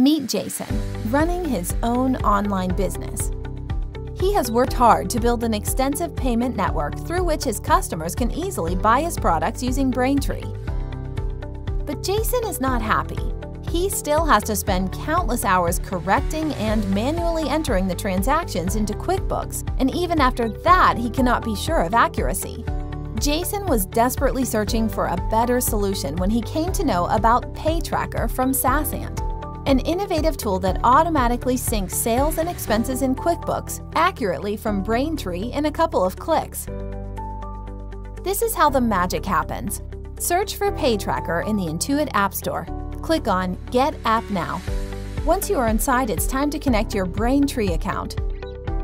Meet Jason, running his own online business. He has worked hard to build an extensive payment network through which his customers can easily buy his products using Braintree. But Jason is not happy. He still has to spend countless hours correcting and manually entering the transactions into QuickBooks, and even after that, he cannot be sure of accuracy. Jason was desperately searching for a better solution when he came to know about PayTraQer from SaasAnt an innovative tool that automatically syncs sales and expenses in QuickBooks accurately from Braintree in a couple of clicks. This is how the magic happens. Search for PayTraQer in the Intuit App Store. Click on Get App Now. Once you are inside, it's time to connect your Braintree account.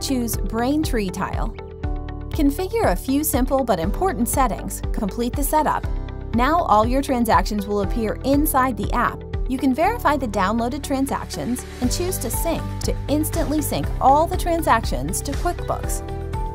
Choose Braintree tile. Configure a few simple but important settings. Complete the setup. Now all your transactions will appear inside the app you can verify the downloaded transactions and choose to sync to instantly sync all the transactions to QuickBooks.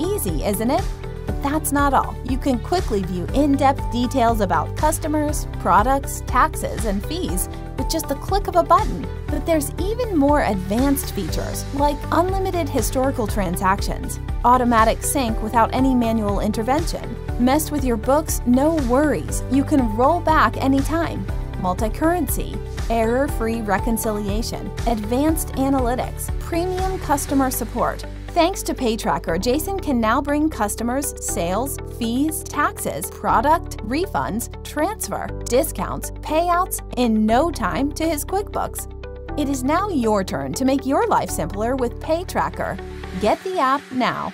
Easy, isn't it? But that's not all. You can quickly view in-depth details about customers, products, taxes, and fees with just the click of a button. But there's even more advanced features, like unlimited historical transactions, automatic sync without any manual intervention. Messed with your books? No worries. You can roll back anytime multi-currency, error-free reconciliation, advanced analytics, premium customer support. Thanks to PayTraQer, Jason can now bring customers sales, fees, taxes, product, refunds, transfer, discounts, payouts in no time to his QuickBooks. It is now your turn to make your life simpler with PayTraQer. Get the app now.